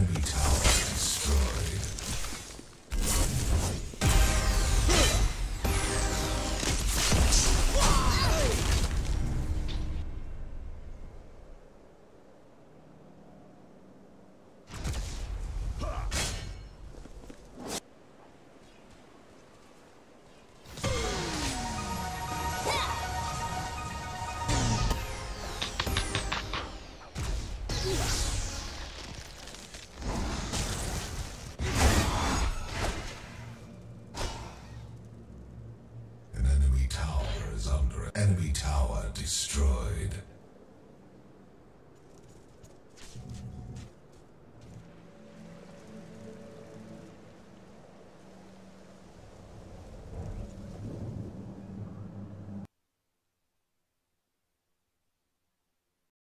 Enemy tower destroyed. Yeah. Enemy tower destroyed.